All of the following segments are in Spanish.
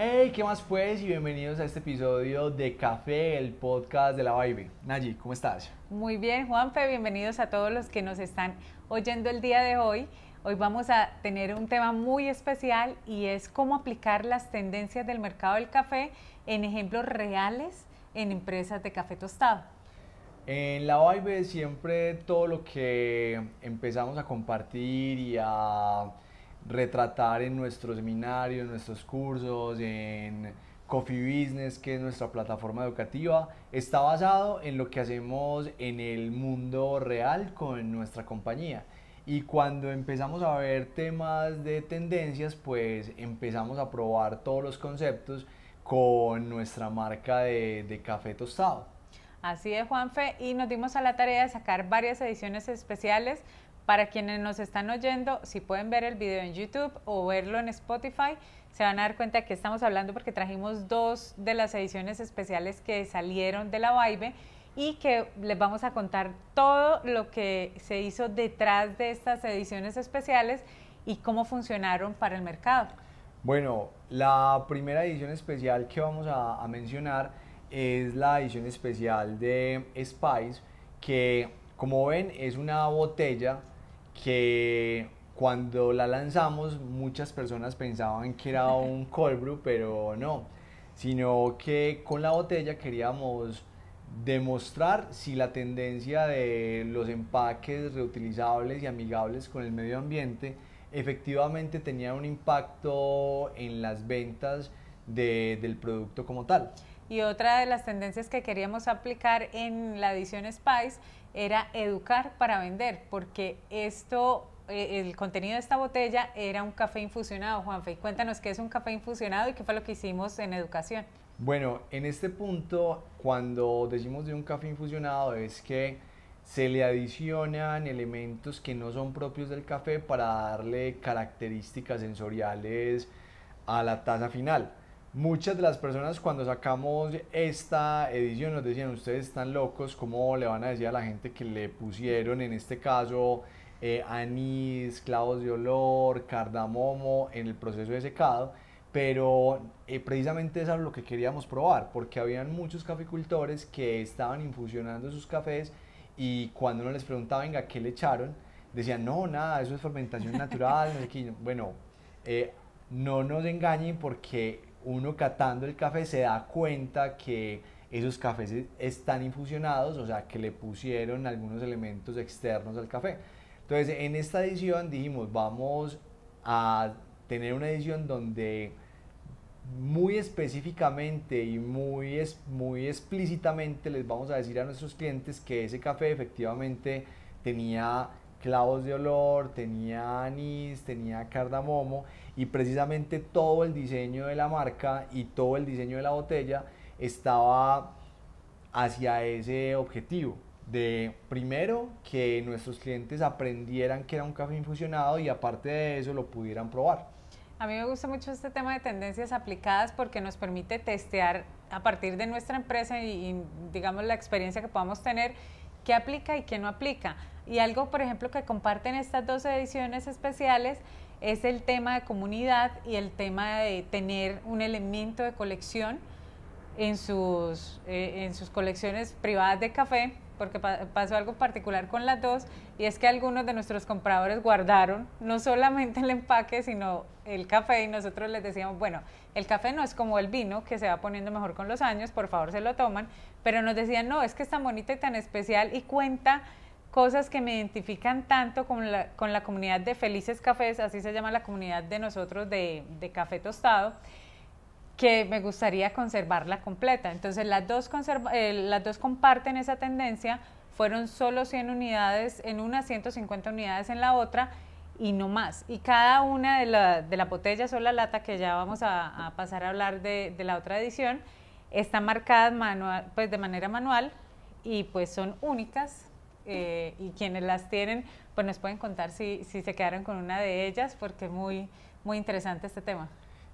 Hey, ¿qué más pues? Y bienvenidos a este episodio de Café, el podcast de la Vibe. Nayi, ¿cómo estás? Muy bien, Juanfe, bienvenidos a todos los que nos están oyendo el día de hoy. Hoy vamos a tener un tema muy especial y es cómo aplicar las tendencias del mercado del café en ejemplos reales en empresas de café tostado. En la Vibe siempre todo lo que empezamos a compartir y a retratar en nuestros seminarios, en nuestros cursos, en Coffee Business, que es nuestra plataforma educativa, está basado en lo que hacemos en el mundo real con nuestra compañía. Y cuando empezamos a ver temas de tendencias, pues empezamos a probar todos los conceptos con nuestra marca de, de café tostado. Así es, Juanfe, y nos dimos a la tarea de sacar varias ediciones especiales para quienes nos están oyendo. Si pueden ver el video en YouTube o verlo en Spotify, se van a dar cuenta que estamos hablando porque trajimos dos de las ediciones especiales que salieron de la Vibe y que les vamos a contar todo lo que se hizo detrás de estas ediciones especiales y cómo funcionaron para el mercado. Bueno, la primera edición especial que vamos a, a mencionar es la edición especial de Spice, que como ven es una botella que cuando la lanzamos muchas personas pensaban que era un cold brew, pero no, sino que con la botella queríamos demostrar si la tendencia de los empaques reutilizables y amigables con el medio ambiente efectivamente tenía un impacto en las ventas de, del producto como tal. Y otra de las tendencias que queríamos aplicar en la edición Spice era educar para vender, porque esto, eh, el contenido de esta botella era un café infusionado, Juanfe. Cuéntanos qué es un café infusionado y qué fue lo que hicimos en educación. Bueno, en este punto, cuando decimos de un café infusionado, es que se le adicionan elementos que no son propios del café para darle características sensoriales a la taza final muchas de las personas cuando sacamos esta edición nos decían, ustedes están locos, ¿cómo le van a decir a la gente que le pusieron en este caso eh, anís, clavos de olor, cardamomo en el proceso de secado? Pero eh, precisamente eso es lo que queríamos probar, porque habían muchos caficultores que estaban infusionando sus cafés y cuando uno les preguntaba, venga, ¿qué le echaron? Decían, no, nada, eso es fermentación natural. bueno, eh, no nos engañen porque uno catando el café se da cuenta que esos cafés están infusionados, o sea, que le pusieron algunos elementos externos al café. Entonces, en esta edición dijimos, vamos a tener una edición donde muy específicamente y muy, muy explícitamente les vamos a decir a nuestros clientes que ese café efectivamente tenía clavos de olor, tenía anís, tenía cardamomo y precisamente todo el diseño de la marca y todo el diseño de la botella estaba hacia ese objetivo de primero que nuestros clientes aprendieran que era un café infusionado y aparte de eso lo pudieran probar. A mí me gusta mucho este tema de tendencias aplicadas porque nos permite testear a partir de nuestra empresa y, y digamos la experiencia que podamos tener qué aplica y qué no aplica. Y algo, por ejemplo, que comparten estas dos ediciones especiales es el tema de comunidad y el tema de tener un elemento de colección en sus, eh, en sus colecciones privadas de café, porque pasó algo particular con las dos, y es que algunos de nuestros compradores guardaron no solamente el empaque, sino el café, y nosotros les decíamos, bueno, el café no es como el vino, que se va poniendo mejor con los años, por favor se lo toman, pero nos decían, no, es que es tan bonito y tan especial, y cuenta cosas que me identifican tanto con la, con la comunidad de Felices Cafés, así se llama la comunidad de nosotros de, de café tostado, que me gustaría conservarla completa. Entonces las dos, eh, las dos comparten esa tendencia, fueron solo 100 unidades en una, 150 unidades en la otra y no más. Y cada una de, la, de las botellas o la lata, que ya vamos a, a pasar a hablar de, de, la otra edición, está marcada manual, pues de manera manual y pues son únicas eh, y quienes las tienen, pues nos pueden contar si, si se quedaron con una de ellas, porque es muy, muy interesante este tema.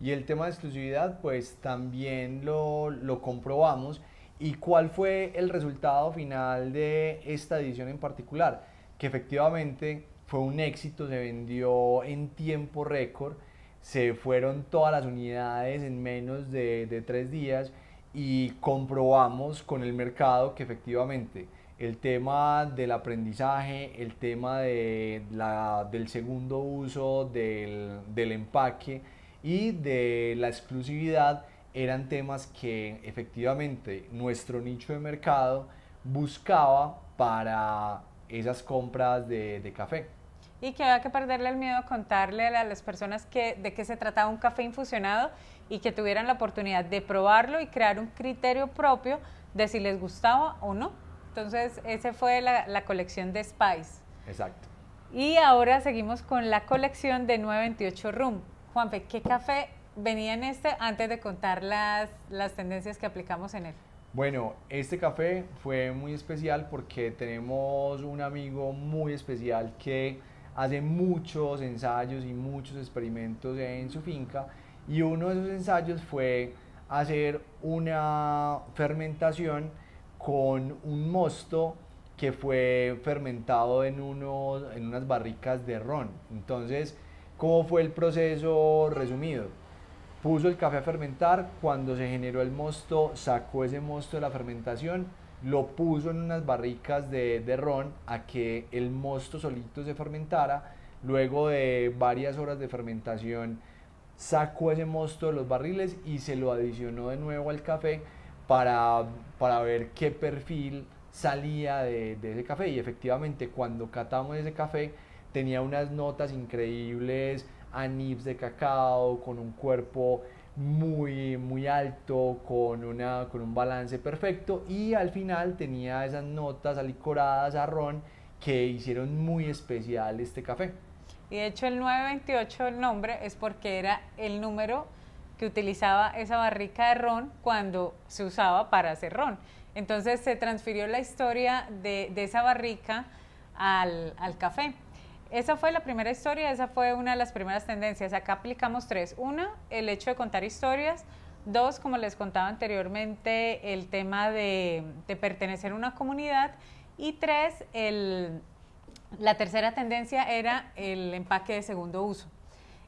Y el tema de exclusividad, pues también lo, lo comprobamos. ¿Y cuál fue el resultado final de esta edición en particular? Que efectivamente fue un éxito, se vendió en tiempo récord, se fueron todas las unidades en menos de, de tres días y comprobamos con el mercado que efectivamente el tema del aprendizaje, el tema de la, del segundo uso del, empaque y de la exclusividad eran temas que efectivamente nuestro nicho de mercado buscaba para esas compras de, de café. Y que había que perderle el miedo a contarle a las personas que, de qué se trataba un café infusionado y que tuvieran la oportunidad de probarlo y crear un criterio propio de si les gustaba o no. Entonces, esa fue la, la colección de Spice. Exacto. Y ahora seguimos con la colección de 928 Room. Juanfe, ¿qué café venía en este antes de contar las, las tendencias que aplicamos en él? Bueno, este café fue muy especial porque tenemos un amigo muy especial que hace muchos ensayos y muchos experimentos en su finca y uno de esos ensayos fue hacer una fermentación con un mosto que fue fermentado en, unos, en unas barricas de ron. Entonces, ¿cómo fue el proceso resumido? Puso el café a fermentar, cuando se generó el mosto, sacó ese mosto de la fermentación, lo puso en unas barricas de, de ron a que el mosto solito se fermentara. Luego de varias horas de fermentación, sacó ese mosto de los barriles y se lo adicionó de nuevo al café para, para ver qué perfil salía de, de, ese café. Y efectivamente, cuando catamos ese café, tenía unas notas increíbles a nips de cacao, con un cuerpo muy, muy alto, con, una, con un balance perfecto y al final tenía esas notas alicoradas a ron que hicieron muy especial este café. Y de hecho el 928 el nombre es porque era el número que utilizaba esa barrica de ron cuando se usaba para hacer ron. Entonces se transfirió la historia de, esa barrica al, café. Esa fue la primera historia, esa fue una de las primeras tendencias. Acá aplicamos tres. Una, el hecho de contar historias. Dos, como les contaba anteriormente, el tema de, pertenecer a una comunidad. Y tres, la tercera tendencia era el empaque de segundo uso.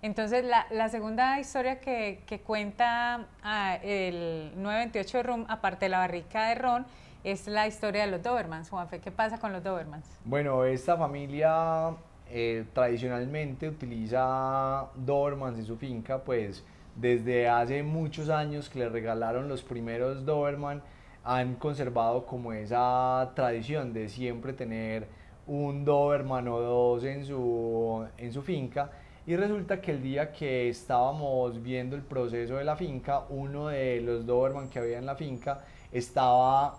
Entonces, la, segunda historia que, cuenta ah, el 928 Rum, aparte de la barrica de ron, es la historia de los Dobermans. Juanfe, ¿qué pasa con los Dobermans? Bueno, esta familia eh, tradicionalmente utiliza Dobermans en su finca, pues desde hace muchos años que le regalaron los primeros Doberman, han conservado como esa tradición de siempre tener un Doberman o dos en su, en su finca. Y resulta que el día que estábamos viendo el proceso de la finca, uno de los Doberman que había en la finca estaba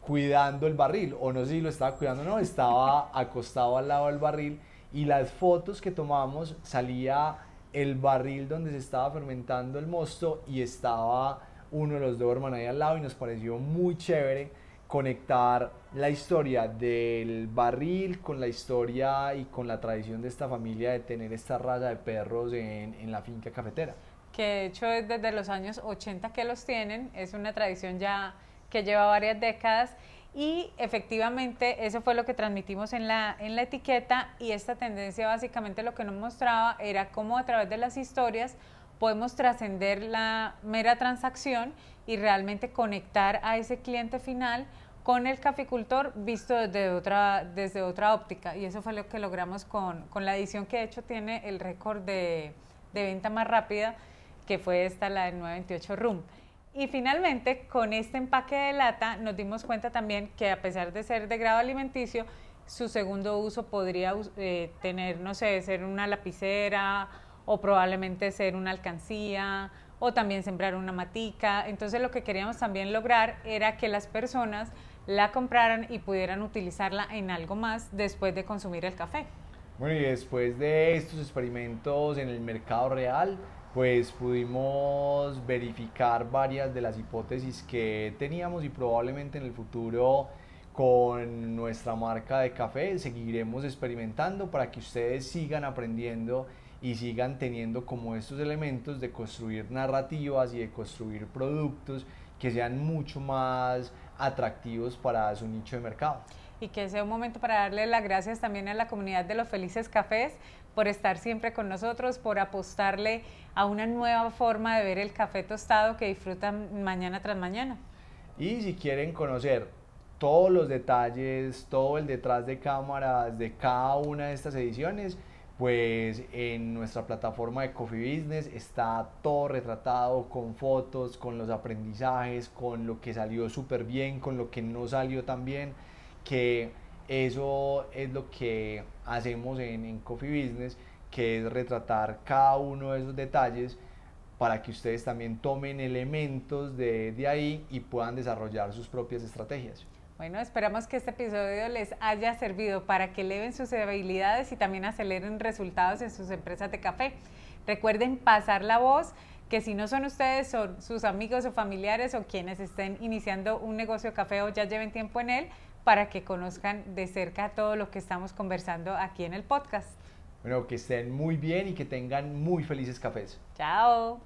cuidando el barril, o no sé si lo estaba cuidando o no, estaba acostado al lado del barril y las fotos que tomamos salía el barril donde se estaba fermentando el mosto y estaba uno de los Doberman ahí al lado y nos pareció muy chévere conectar la historia del barril con la historia y con la tradición de esta familia de tener esta raza de perros en, en la finca cafetera. Que de hecho es desde los años 80 que los tienen, es una tradición ya que lleva varias décadas y efectivamente eso fue lo que transmitimos en la, en la etiqueta y esta tendencia básicamente lo que nos mostraba era cómo a través de las historias podemos trascender la mera transacción y realmente conectar a ese cliente final con el caficultor visto desde otra, desde otra óptica. Y eso fue lo que logramos con, con la edición que de hecho tiene el récord de, de venta más rápida, que fue esta, la del 928 Room. Y finalmente, con este empaque de lata, nos dimos cuenta también que a pesar de ser de grado alimenticio, su segundo uso podría eh, tener, no sé, ser una lapicera o probablemente ser una alcancía o también sembrar una matica. Entonces lo que queríamos también lograr era que las personas la compraran y pudieran utilizarla en algo más después de consumir el café. Bueno, y después de estos experimentos en el mercado real, pues pudimos verificar varias de las hipótesis que teníamos y probablemente en el futuro con nuestra marca de café seguiremos experimentando para que ustedes sigan aprendiendo y sigan teniendo como estos elementos de construir narrativas y de construir productos que sean mucho más atractivos para su nicho de mercado. y que sea un momento para darle las gracias también a la comunidad de los Felices Cafés por estar siempre con nosotros, por apostarle a una nueva forma de ver el café tostado que disfrutan mañana tras mañana. Y si quieren conocer todos los detalles, todo el detrás de cámaras de cada una de estas ediciones, pues en nuestra plataforma de Coffee Business está todo retratado con fotos, con los aprendizajes, con lo que salió súper bien, con lo que no salió tan bien, que eso es lo que hacemos en, en Coffee Business, que es retratar cada uno de esos detalles para que ustedes también tomen elementos de, de ahí y puedan desarrollar sus propias estrategias. Bueno, esperamos que este episodio les haya servido para que eleven sus habilidades y también aceleren resultados en sus empresas de café. Recuerden pasar la voz que si no son ustedes, son sus amigos o familiares o quienes estén iniciando un negocio de café o ya lleven tiempo en él, para que conozcan de cerca todo lo que estamos conversando aquí en el podcast. Bueno, que estén muy bien y que tengan muy felices cafés. Chao.